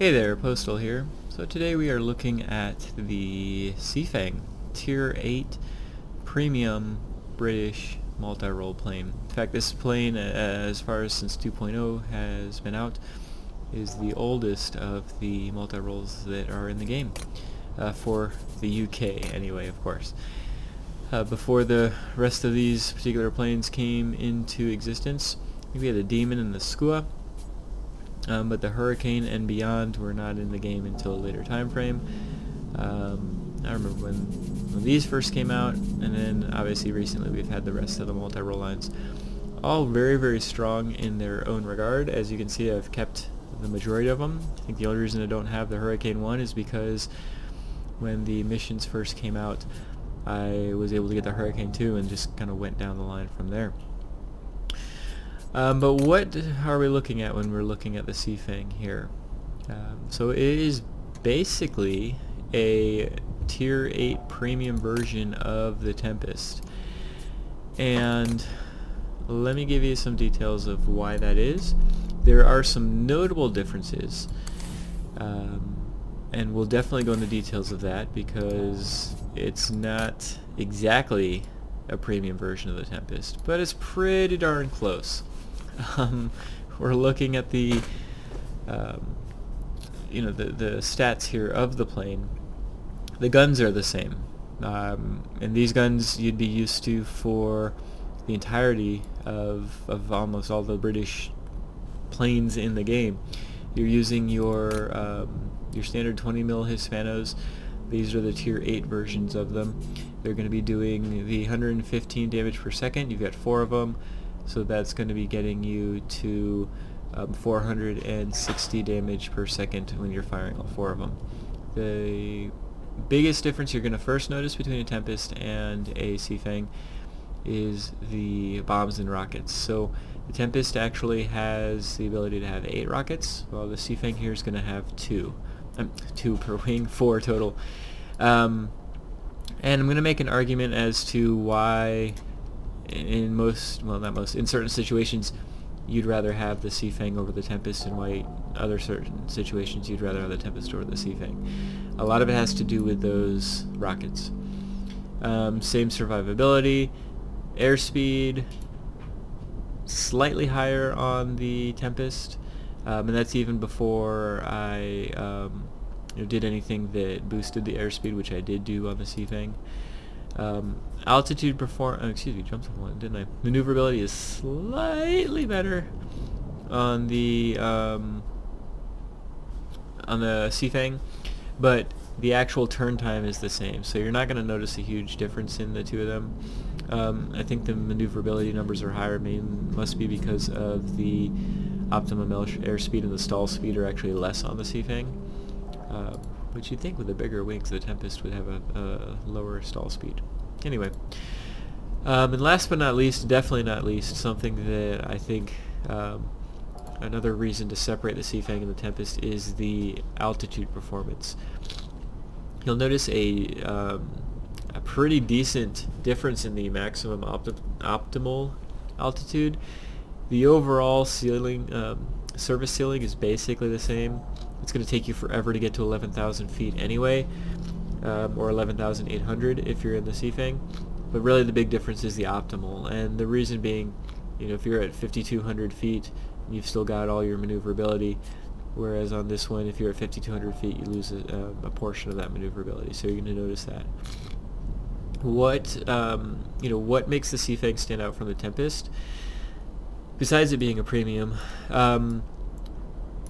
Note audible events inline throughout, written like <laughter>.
Hey there, Postal here. So today we are looking at the Seafang Tier 8 Premium British multi-role plane. In fact, this plane, uh, as far as since 2.0 has been out, is the oldest of the multi-roles that are in the game. Uh, for the UK, anyway, of course. Uh, before the rest of these particular planes came into existence, we had the Demon and the Skua, um, but the Hurricane and beyond were not in the game until a later time frame. Um, I remember when, when these first came out, and then obviously recently we've had the rest of the multi-role lines. All very, very strong in their own regard. As you can see, I've kept the majority of them. I think the only reason I don't have the Hurricane 1 is because when the missions first came out, I was able to get the Hurricane 2 and just kind of went down the line from there. Um, but what are we looking at when we're looking at the Seafang here? Um, so it is basically a tier 8 premium version of the Tempest. And let me give you some details of why that is. There are some notable differences. Um, and we'll definitely go into details of that because it's not exactly a premium version of the Tempest, but it's pretty darn close. <laughs> Um, we're looking at the, um, you know, the, the stats here of the plane. The guns are the same. Um, and these guns you'd be used to for the entirety of, of almost all the British planes in the game. You're using your um, your standard 20 mil Hispanos. These are the tier 8 versions of them. They're going to be doing the 115 damage per second. You've got four of them. So that's going to be getting you to um, 460 damage per second when you're firing all four of them. The biggest difference you're going to first notice between a Tempest and a Seafang is the bombs and rockets. So the Tempest actually has the ability to have eight rockets, while the Seafang here is going to have two. Um, two per <laughs> wing, four total. Um, and I'm going to make an argument as to why in most, well not most, in certain situations you'd rather have the Seafang over the Tempest and why other certain situations you'd rather have the Tempest over the Seafang. A lot of it has to do with those rockets. Um, same survivability, airspeed, slightly higher on the Tempest, um, and that's even before I um, you know, did anything that boosted the airspeed, which I did do on the Seafang. Um, altitude perform, uh, excuse me, jumped on one, didn't I? Maneuverability is slightly better on the um, on the Seafang, but the actual turn time is the same, so you're not going to notice a huge difference in the two of them. Um, I think the maneuverability numbers are higher, must be because of the optimum airspeed and the stall speed are actually less on the Seafang. Uh, which you'd think with the bigger wings the Tempest would have a, a lower stall speed. Anyway, um, and last but not least, definitely not least, something that I think um, another reason to separate the Seafang and the Tempest is the altitude performance. You'll notice a, um, a pretty decent difference in the maximum opti optimal altitude. The overall ceiling, um, service ceiling is basically the same. It's going to take you forever to get to 11,000 feet anyway, um, or 11,800 if you're in the Seafang. But really the big difference is the optimal, and the reason being, you know, if you're at 5,200 feet, you've still got all your maneuverability, whereas on this one, if you're at 5,200 feet, you lose a, a portion of that maneuverability, so you're going to notice that. What, um, you know, what makes the Seafang stand out from the Tempest? Besides it being a premium, um,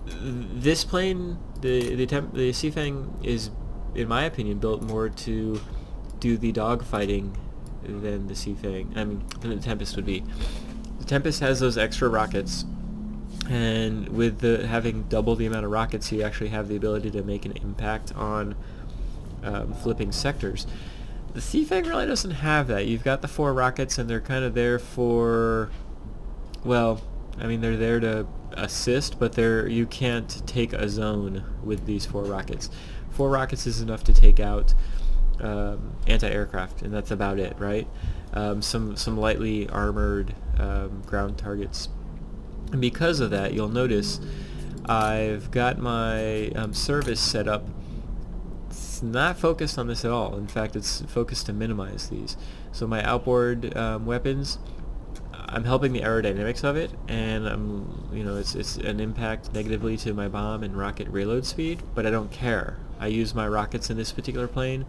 this plane, the the temp, the Seafang is, in my opinion, built more to do the dogfighting than the Seafang. I mean, than the Tempest would be. The Tempest has those extra rockets, and with the having double the amount of rockets, you actually have the ability to make an impact on um, flipping sectors. The Seafang really doesn't have that. You've got the four rockets, and they're kind of there for, well, I mean, they're there to assist, but there you can't take a zone with these four rockets. Four rockets is enough to take out um, anti-aircraft, and that's about it, right? Um, some some lightly armored um, ground targets. And because of that, you'll notice I've got my um, service set up. It's not focused on this at all. In fact, it's focused to minimize these. So my outboard um, weapons, I'm helping the aerodynamics of it, and I'm, you know, it's it's an impact negatively to my bomb and rocket reload speed, but I don't care. I use my rockets in this particular plane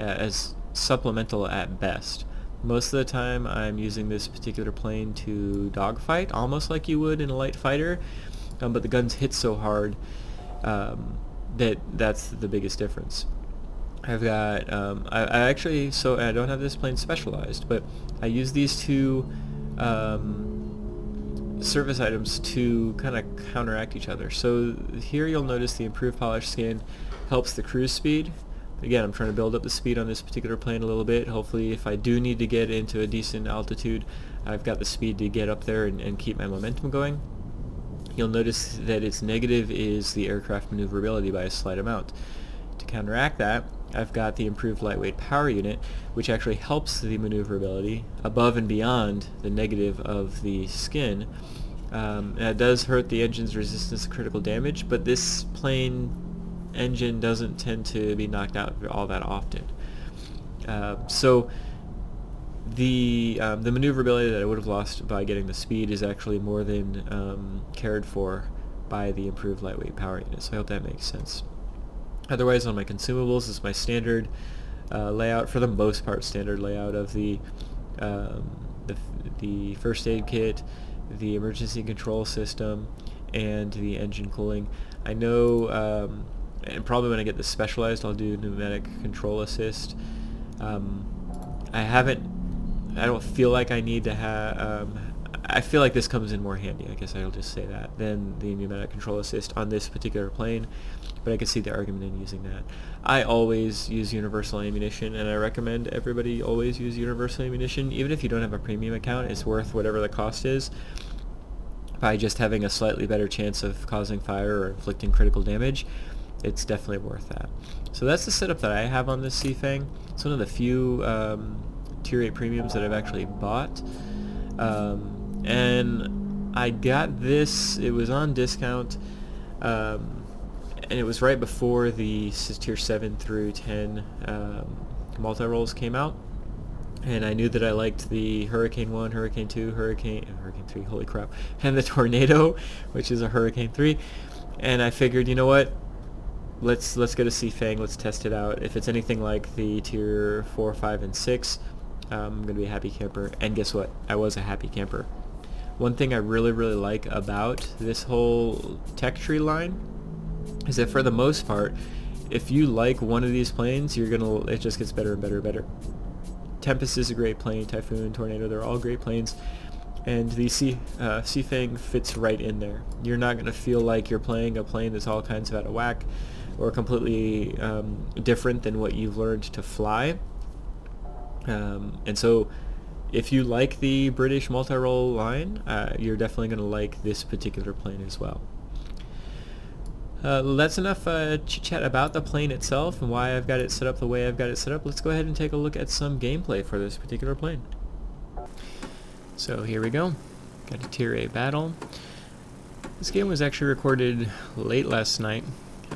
uh, as supplemental at best. Most of the time I'm using this particular plane to dogfight, almost like you would in a light fighter, um, but the guns hit so hard um, that that's the biggest difference. I've got, um, I, I, actually, so I don't have this plane specialized, but I use these two um, service items to kind of counteract each other. So here you'll notice the improved polish skin helps the cruise speed Again, I'm trying to build up the speed on this particular plane a little bit. Hopefully, if I do need to get into a decent altitude, I've got the speed to get up there and, and keep my momentum going. You'll notice that its negative is the aircraft maneuverability by a slight amount. To counteract that, I've got the improved lightweight power unit, which actually helps the maneuverability above and beyond the negative of the skin. Um, it does hurt the engine's resistance to critical damage, but this plane engine doesn't tend to be knocked out all that often. Uh, so the um, the maneuverability that I would have lost by getting the speed is actually more than um, cared for by the improved lightweight power unit. So I hope that makes sense. Otherwise, on my consumables is my standard uh, layout, for the most part, standard layout of the um, the, the first aid kit, the emergency control system, and the engine cooling. I know um, and probably when I get this specialized I'll do pneumatic control assist. Um, I haven't, I don't feel like I need to have, um, I feel like this comes in more handy, I guess I'll just say that, than the pneumatic control assist on this particular plane, but I can see the argument in using that. I always use universal ammunition, and I recommend everybody always use universal ammunition, even if you don't have a premium account, it's worth whatever the cost is by just having a slightly better chance of causing fire or inflicting critical damage it's definitely worth that. So that's the setup that I have on this Seafang. It's one of the few um, Tier 8 premiums that I've actually bought. Um, and I got this, it was on discount, um, and it was right before the Tier 7 through 10 um, multi-roles came out. And I knew that I liked the Hurricane 1, Hurricane 2, Hurricane, Hurricane 3, holy crap, <laughs> and the Tornado, which is a Hurricane 3. And I figured, you know what, let's let's go to Seafang. Let's test it out. If it's anything like the tier four, five, and six, um, I'm gonna be a happy camper. And guess what? I was a happy camper. One thing I really really like about this whole tech tree line is that for the most part, if you like one of these planes, you're gonna it just gets better and better and better. Tempest is a great plane. Typhoon, Tornado, they're all great planes and the sea, uh, Seafang fits right in there. You're not going to feel like you're playing a plane that's all kinds of out of whack or completely um, different than what you've learned to fly. Um, and so if you like the British multi-role line, uh, you're definitely going to like this particular plane as well. Uh, that's enough uh, chit-chat about the plane itself and why I've got it set up the way I've got it set up. Let's go ahead and take a look at some gameplay for this particular plane. So here we go. Got a tier A battle. This game was actually recorded late last night.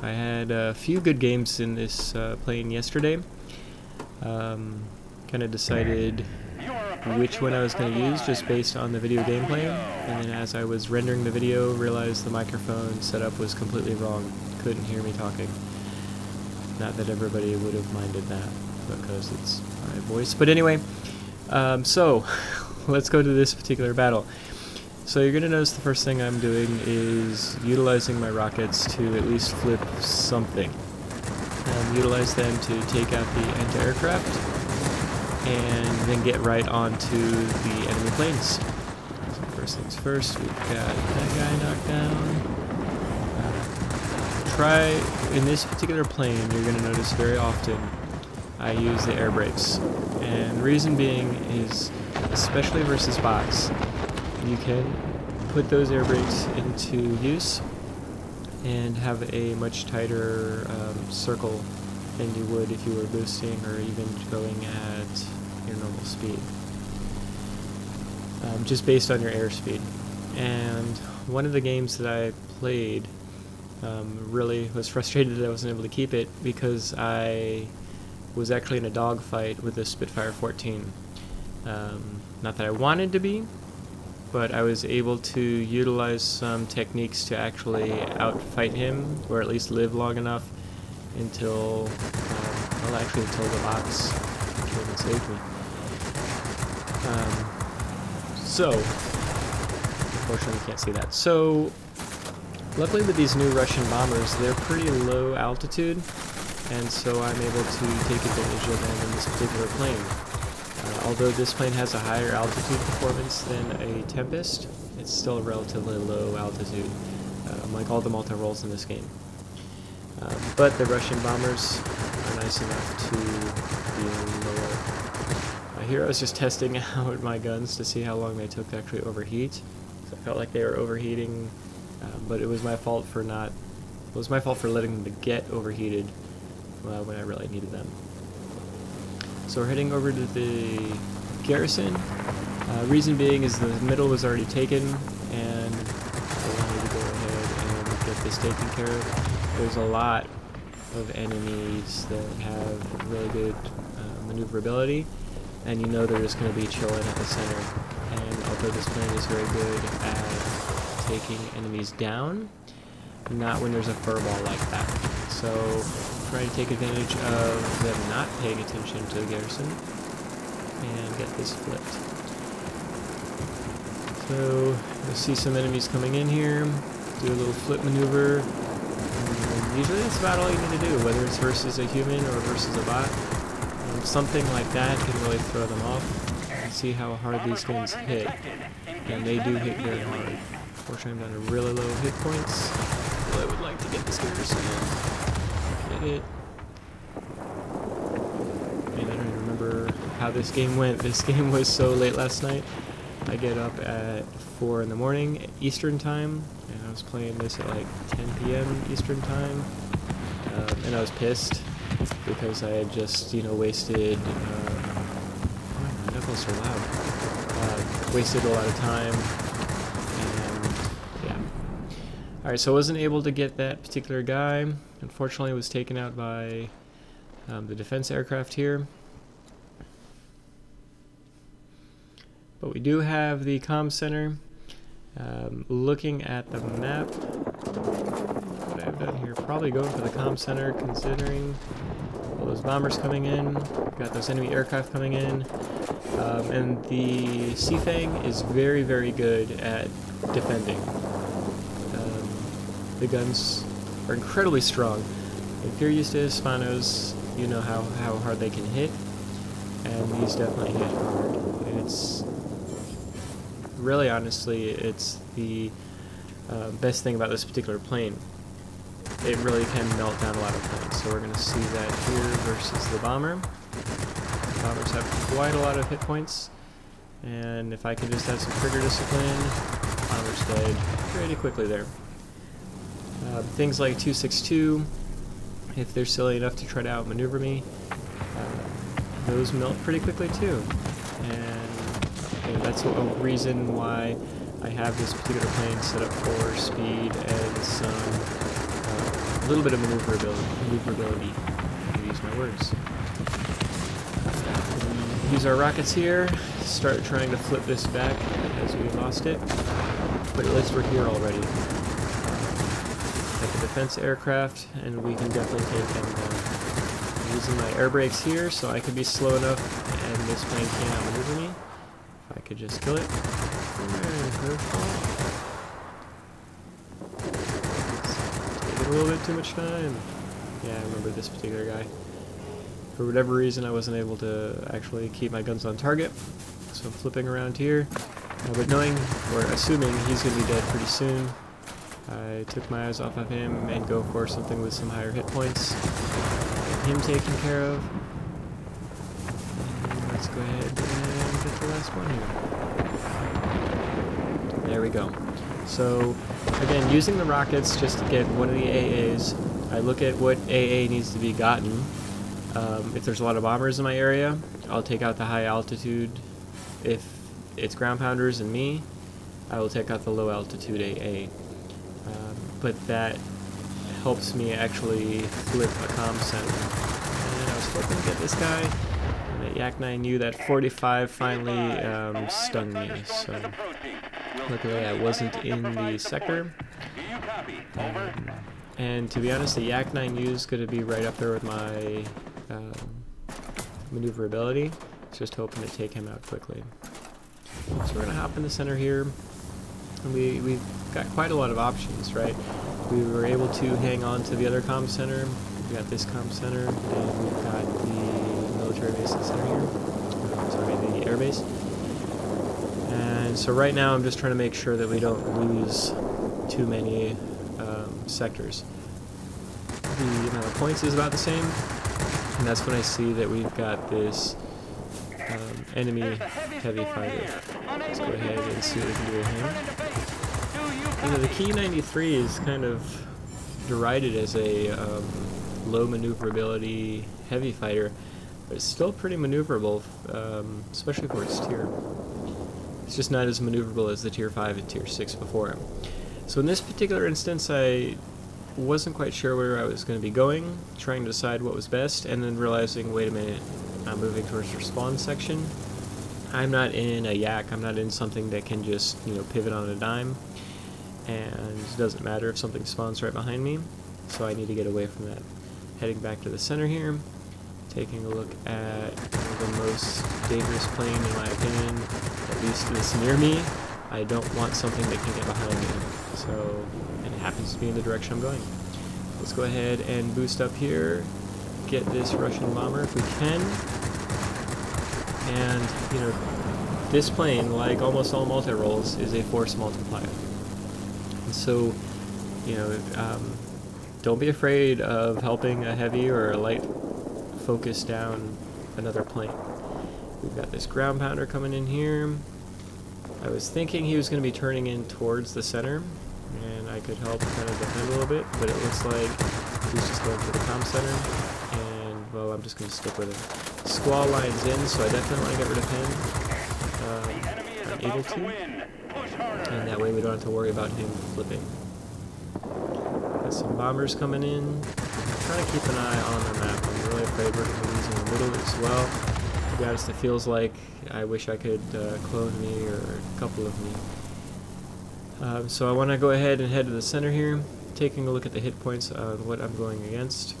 I had a few good games in this uh, plane yesterday. Um, kind of decided which one I was going to use just based on the video gameplay. And then as I was rendering the video, realized the microphone setup was completely wrong. Couldn't hear me talking. Not that everybody would have minded that because it's my voice. But anyway, um, so <laughs> let's go to this particular battle. So you're going to notice the first thing I'm doing is utilizing my rockets to at least flip something. Um, utilize them to take out the anti-aircraft and then get right onto the enemy planes. So first things first, we've got that guy knocked down. Uh, try, in this particular plane, you're going to notice very often I use the air brakes. And the reason being is especially versus bots. You can put those air brakes into use and have a much tighter um, circle than you would if you were boosting or even going at your normal speed. Um, just based on your airspeed. And one of the games that I played Um, really was frustrated that I wasn't able to keep it because I was actually in a dogfight with a Spitfire 14. Um, not that I wanted to be, but I was able to utilize some techniques to actually outfight him, or at least live long enough until, uh, well, actually until the box came and saved me. Um, so, unfortunately, can't see that. So, luckily with these new Russian bombers, they're pretty low altitude, and so I'm able to take advantage of them in this particular plane. Uh, although this plane has a higher altitude performance than a Tempest, it's still relatively low altitude, uh, like all the multi-roles in this game. Um, but the Russian bombers are nice enough to be lower here I was just <laughs> testing out my guns to see how long they took to actually overheat. So I felt like they were overheating, um, but it was my fault for not. It was my fault for letting them get overheated uh, when I really needed them. So we're heading over to the garrison. Uh, reason being is the middle was already taken, and I wanted to go ahead and get this taken care of. There's a lot of enemies that have really good uh, maneuverability, and you know they're just going to be chilling at the center. And although this plane is very good at taking enemies down, not when there's a furball like that. So try to take advantage of them not paying attention to the garrison and get this flipped. So you'll see some enemies coming in here, do a little flip maneuver. And usually that's about all you need to do, whether it's versus a human or versus a bot um, something like that can really throw them off. You see how hard these guns hit, and they do hit very hard. Fortunately, I'm down to really low hit points. Well, I would like to get this garrison in. Get it. Man, I don't even remember how this game went. This <laughs> game was so late last night. I get up at 4 in the morning Eastern time, and I was playing this at like 10 p.m. Eastern time, um, and I was pissed because I had just, you know, wasted, uh, my knuckles so loud, uh, wasted a lot of time, and yeah. Alright, so I wasn't able to get that particular guy. Unfortunately, was taken out by um, the defense aircraft here. But we do have the comm center. Um, looking at the map, what I've done here, probably going for the comm center considering all those bombers coming in, got those enemy aircraft coming in, um, and the Seafang is very, very good at defending. Um, the guns are incredibly strong. If you're used to Hispanos, you know how, how hard they can hit, and these definitely hit hard. It's really, honestly, it's the uh, best thing about this particular plane it really can melt down a lot of planes. So we're going to see that here versus the bomber. The bombers have quite a lot of hit points. And if I can just have some trigger discipline, bombers dead pretty quickly there. Uh, things like 262, if they're silly enough to try to outmaneuver me, uh, those melt pretty quickly too. That's a reason why I have this particular plane set up for speed and some a little bit of maneuverability, maneuverability use my words. Use our rockets here, start trying to flip this back as we lost it, but at least we're here already. Like a defense aircraft, and we can definitely take them down. I'm using my air brakes here, so I can be slow enough, and this plane can't outmaneuver me. Could just kill it. a little bit too much time. Yeah, I remember this particular guy. For whatever reason, I wasn't able to actually keep my guns on target, so I'm flipping around here. Uh, but knowing, or assuming, he's going to be dead pretty soon, I took my eyes off of him and go for something with some higher hit points. Get him taken care of. Let's go ahead the last one here. There we go. So again, using the rockets just to get one of the AAs, I look at what AA needs to be gotten. Um, if there's a lot of bombers in my area, I'll take out the high altitude. If it's ground pounders and me, I will take out the low altitude AA. Um, but that helps me actually flip a comm center. And I was hoping to get this guy, and Yak 9U, that 45 finally um, stung me. So luckily I wasn't in the sector. Um, and to be honest, the Yak 9U is going to be right up there with my um, maneuverability. Just hoping to take him out quickly. So we're going to hop in the center here. And we, we've got quite a lot of options, right? We were able to hang on to the other comm center. We got this comm center, and we've got the military base in center here. Sorry, the airbase. And so right now I'm just trying to make sure that we don't lose too many um, sectors. The amount of points is about the same, and that's when I see that we've got this um, enemy heavy fighter. Let's go ahead and see what we can do with him. You know, the Ki 93 is kind of derided as a um, low maneuverability heavy fighter, but it's still pretty maneuverable, um, especially for its tier. It's just not as maneuverable as the tier 5 and tier 6 before him. So in this particular instance, I wasn't quite sure where I was going to be going, trying to decide what was best, and then realizing, wait a minute, I'm moving towards your spawn section. I'm not in a yak, I'm not in something that can just, you know, pivot on a dime, and it doesn't matter if something spawns right behind me, so I need to get away from that. Heading back to the center here, taking a look at the most dangerous plane in my opinion, at least this near me. I don't want something that can get behind me, so and it happens to be in the direction I'm going. Let's go ahead and boost up here, get this Russian bomber if we can, and you know, this plane, like almost all multi-roles, is a force multiplier. And so, you know, um, don't be afraid of helping a heavy or a light focus down another plane. We've got this ground pounder coming in here. I was thinking he was going to be turning in towards the center, and I could help kind of defend a little bit, but it looks like he's just going for the comm center, and, well, I'm just going to stick with him. Squall lines in, so I definitely want to get rid of him. Um, I'm able to, and that way we don't have to worry about him flipping. Got some bombers coming in. Trying to keep an eye on the map. I'm really afraid we're going to lose in the middle as well. To be honest, it feels like I wish I could uh, clone me or a couple of me. Um, so I want to go ahead and head to the center here, taking a look at the hit points of what I'm going against,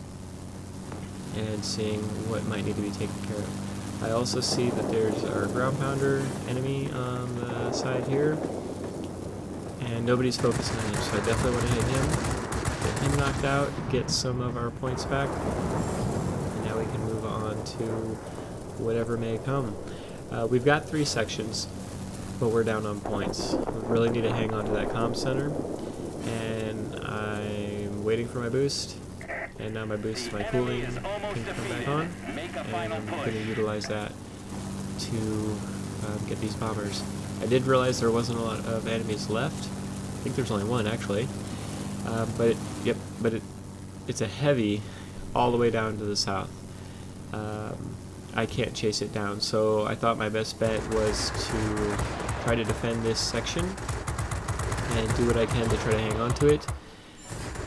and seeing what might need to be taken care of. I also see that there's our ground pounder enemy on the side here, and nobody's focusing on him, so I definitely want to hit him, get knocked out, get some of our points back, and now we can move on to whatever may come. Uh, we've got three sections, but we're down on points. We really need to hang on to that comm center, and I'm waiting for my boost, and now my boost, my cooling can come back on, and I'm going to utilize that to um, get these bombers. I did realize there wasn't a lot of enemies left. I think there's only one actually, uh, but it, yep, but it it's a heavy all the way down to the south. Um, I can't chase it down. So I thought my best bet was to try to defend this section and do what I can to try to hang on to it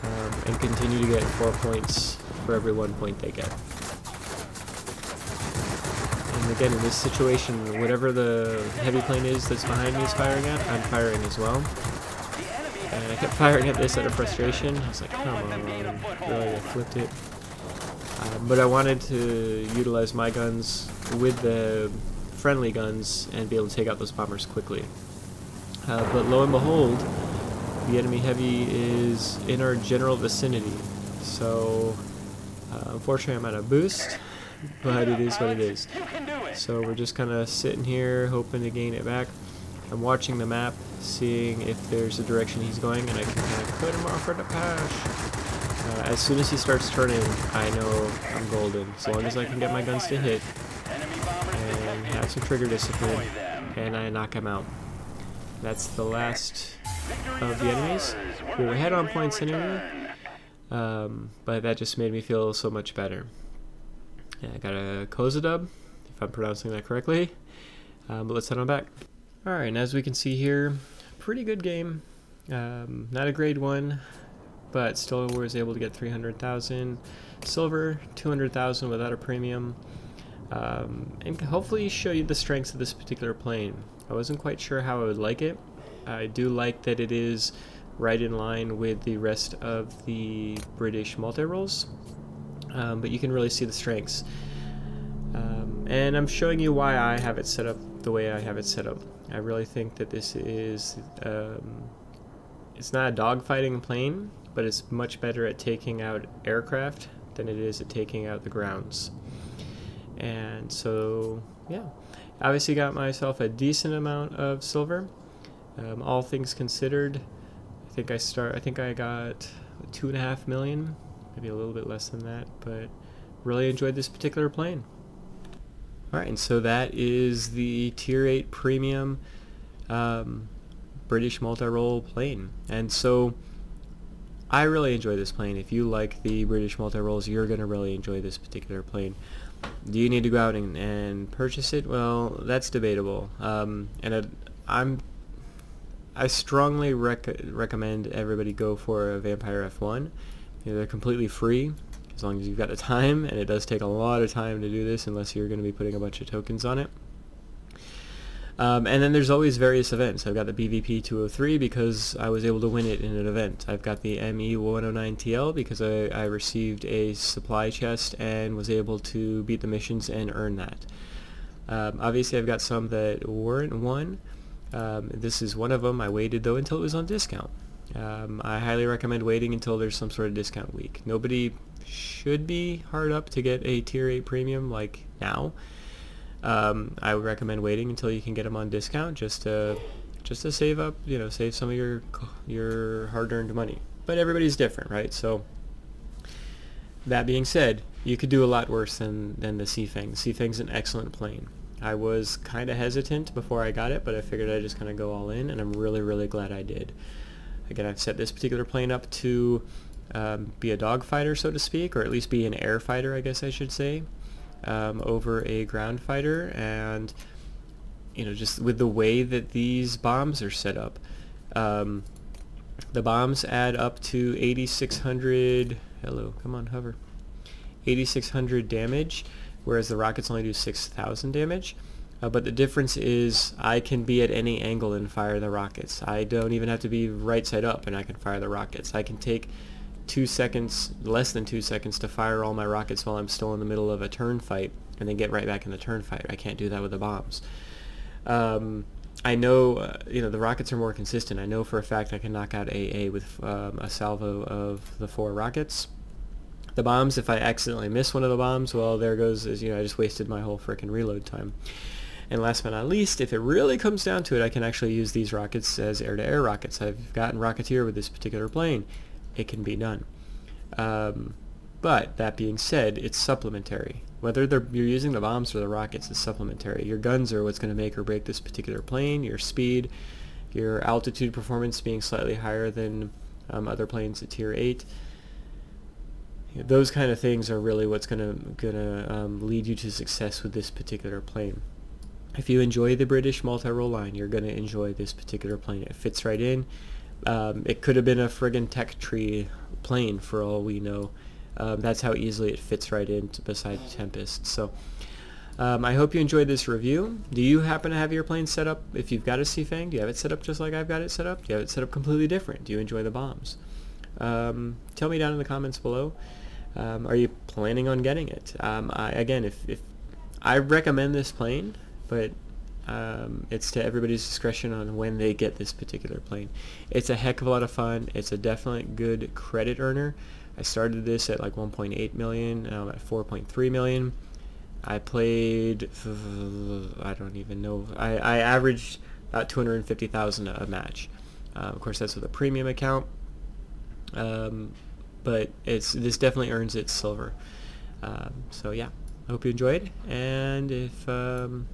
um, and continue to get four points for every one point they get. And again, in this situation, whatever the heavy plane is that's behind me is firing at, I'm firing as well. And I kept firing at this out of frustration. I was like, come on, really, I flipped it. Uh, but I wanted to utilize my guns with the friendly guns and be able to take out those bombers quickly. Uh, but lo and behold, the enemy heavy is in our general vicinity. So, uh, unfortunately I'm out of boost, but it is what it is. So we're just kind of sitting here hoping to gain it back. I'm watching the map, seeing if there's a direction he's going, and I can kind of cut him off for the pass. Uh, as soon as he starts turning, I know I'm golden. As long as I can get my guns to hit and have some trigger discipline, and I knock him out. That's the last of the enemies. We were head on points anyway, um, but that just made me feel so much better. Yeah, I got a Kozhedub, if I'm pronouncing that correctly. Um, but let's head on back. Alright, and as we can see here, pretty good game. Um, not a grade 1, but still was able to get 300,000 silver, 200,000 without a premium, um, and hopefully show you the strengths of this particular plane. I wasn't quite sure how I would like it. I do like that it is right in line with the rest of the British multi-roles, um, but you can really see the strengths. Um, and I'm showing you why I have it set up the way I have it set up. I really think that this is, um, it's not a dogfighting plane, but it's much better at taking out aircraft than it is at taking out the grounds. And so, yeah, obviously got myself a decent amount of silver. Um, all things considered, I think I start. I think I got two and a half million, maybe a little bit less than that, but really enjoyed this particular plane. Alright, and so that is the Tier 8 Premium um, British multi-role plane. And so I really enjoy this plane. If you like the British multi-roles, you're going to really enjoy this particular plane. Do you need to go out and, and purchase it? Well, that's debatable. Um, and it, I'm I strongly rec recommend everybody go for a Vampire F1. You know, they're completely free as long as you've got the time, and it does take a lot of time to do this unless you're going to be putting a bunch of tokens on it. Um, and then there's always various events. I've got the BVP 203 because I was able to win it in an event. I've got the ME 109TL because I, I received a supply chest and was able to beat the missions and earn that. Um, obviously I've got some that weren't won. Um, this is one of them. I waited though until it was on discount. Um, I highly recommend waiting until there's some sort of discount week. Nobody should be hard up to get a tier 8 premium like now. Um, I would recommend waiting until you can get them on discount just to just to save up, you know, save some of your your hard-earned money. But everybody's different, right? So that being said, you could do a lot worse than than the Seafang. Seafang's an excellent plane. I was kind of hesitant before I got it, but I figured I'd just kind of go all in, and I'm really, really glad I did. Again, I've set this particular plane up to um, be a dogfighter, so to speak, or at least be an air fighter, I guess I should say, um, over a ground fighter. And, you know, just with the way that these bombs are set up, um, the bombs add up to 8,600, hello, come on, hover, 8,600 damage, whereas the rockets only do 6,000 damage. Uh, but the difference is I can be at any angle and fire the rockets. I don't even have to be right side up and I can fire the rockets. I can take two seconds, less than two seconds, to fire all my rockets while I'm still in the middle of a turn fight and then get right back in the turn fight. I can't do that with the bombs. Um, I know, uh, you know, the rockets are more consistent. I know for a fact I can knock out AA with um, a salvo of the four rockets. The bombs, if I accidentally miss one of the bombs, well, there goes, as you know, I just wasted my whole freaking reload time. And last but not least, if it really comes down to it, I can actually use these rockets as air-to-air -air rockets. I've gotten Rocketeer with this particular plane. It can be done. Um, but that being said, it's supplementary. Whether you're using the bombs or the rockets is supplementary. Your guns are what's going to make or break this particular plane, your speed, your altitude performance being slightly higher than um, other planes at Tier 8. You know, those kind of things are really what's going to gonna um, lead you to success with this particular plane if you enjoy the British multi-role line, you're going to enjoy this particular plane. It fits right in. Um, it could have been a friggin' tech tree plane for all we know. Um, that's how easily it fits right in beside Tempest. So um, I hope you enjoyed this review. Do you happen to have your plane set up, if you've got a Seafang, do you have it set up just like I've got it set up? Do you have it set up completely different? Do you enjoy the bombs? Um, tell me down in the comments below. Um, are you planning on getting it? Um, I, again, if, if I recommend this plane, but um, it's to everybody's discretion on when they get this particular plane. It's a heck of a lot of fun. It's a definite good credit earner. I started this at like 1.8 million. Now I'm at 4.3 million. I played, I don't even know. I, I averaged about 250,000 a match. Uh, of course, that's with a premium account. Um, but it's this definitely earns its silver. Um, so yeah, I hope you enjoyed. And if um,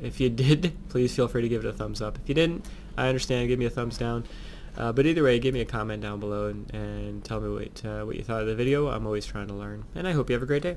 if you did, <laughs> please feel free to give it a thumbs up. If you didn't, I understand. Give me a thumbs down. Uh, but either way, give me a comment down below and, and tell me what, uh, what you thought of the video. I'm always trying to learn. And I hope you have a great day.